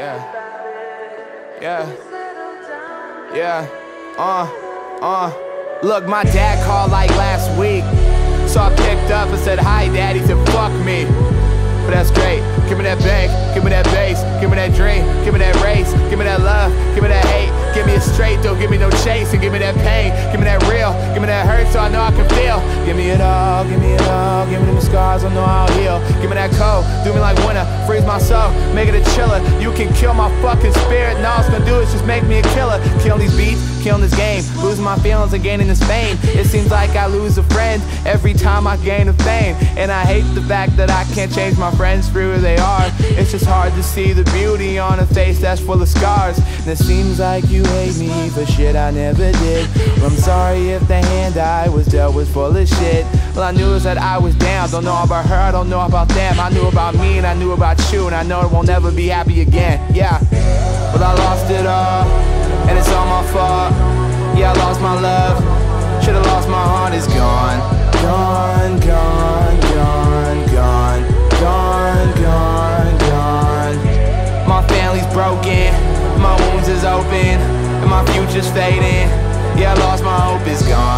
Yeah. about it? Yeah. Yeah, uh, uh. Look, my dad called like last week. So I picked up and said, Hi, daddy. Said, Fuck me. But that's great. Give me that bank, give me that bass, give me that dream, give me that race, give me that love, give me that hate. Give me it straight, don't give me no chase, and give me that pain, give me that real, give me that hurt so I know I can feel. Give me it all, give me it all, give me them scars, I know I'll heal. Give me that cold, do me like winter, freeze my soul, make it a chiller. You can kill my fucking spirit, all it's Killing these beats, killing this game, losing my feelings and gaining this fame. It seems like I lose a friend every time I gain a fame. And I hate the fact that I can't change my friends for who they are. It's just hard to see the beauty on a face that's full of scars. And it seems like you hate me for shit I never did. Well, I'm sorry if the hand I was dealt was full of shit. Well, I knew is that I was down. Don't know about her, I don't know about them. I knew about me and I knew about you, and I know it won't never be happy again. Yeah. but I lost it all, my future's fading. Yeah, I lost my hope, it's gone.